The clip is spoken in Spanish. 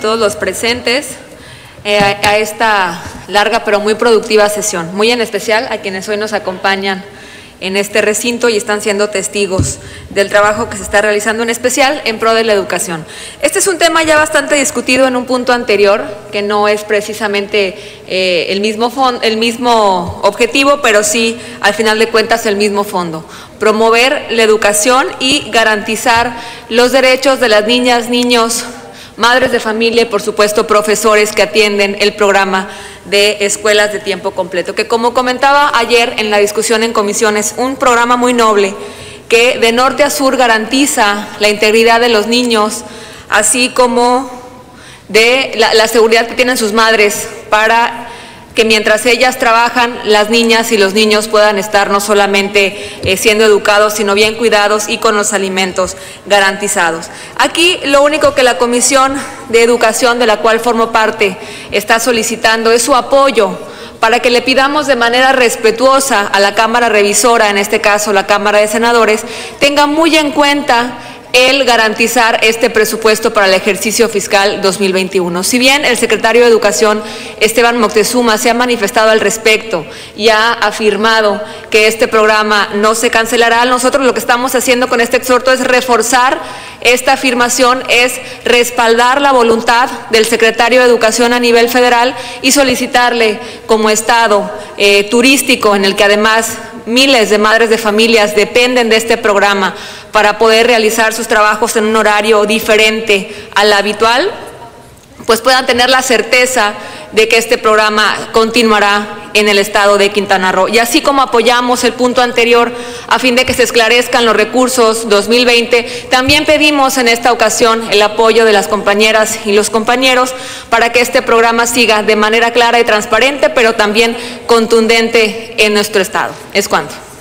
todos los presentes eh, a, esta larga pero muy productiva sesión, muy en especial a quienes hoy nos acompañan en este recinto y están siendo testigos del trabajo que se está realizando, en especial en pro de la educación. Este es un tema ya bastante discutido en un punto anterior, que no es precisamente eh, el, mismo el mismo objetivo, pero sí, al final de cuentas, el mismo fondo. Promover la educación y garantizar los derechos de las niñas, niños, madres de familia y, por supuesto, profesores que atienden el programa de escuelas de tiempo completo, que como comentaba ayer en la discusión en comisión, es un programa muy noble que de norte a sur garantiza la integridad de los niños, así como de la, la seguridad que tienen sus madres para que mientras ellas trabajan, las niñas y los niños puedan estar no solamente eh, siendo educados, sino bien cuidados y con los alimentos garantizados. Aquí lo único que la Comisión de Educación, de la cual formo parte, está solicitando es su apoyo para que le pidamos de manera respetuosa a la Cámara Revisora, en este caso la Cámara de Senadores, tenga muy en cuenta el garantizar este presupuesto para el ejercicio fiscal 2021. Si bien el secretario de Educación, Esteban Moctezuma, se ha manifestado al respecto y ha afirmado que este programa no se cancelará, nosotros lo que estamos haciendo con este exhorto es reforzar esta afirmación, es respaldar la voluntad del secretario de Educación a nivel federal y solicitarle como Estado eh, turístico, en el que además miles de madres de familias dependen de este programa para poder realizar sus trabajos en un horario diferente al habitual, pues puedan tener la certeza de que este programa continuará en el estado de Quintana Roo. Y así como apoyamos el punto anterior a fin de que se esclarezcan los recursos 2020, también pedimos en esta ocasión el apoyo de las compañeras y los compañeros para que este programa siga de manera clara y transparente, pero también contundente en nuestro estado. Es cuanto.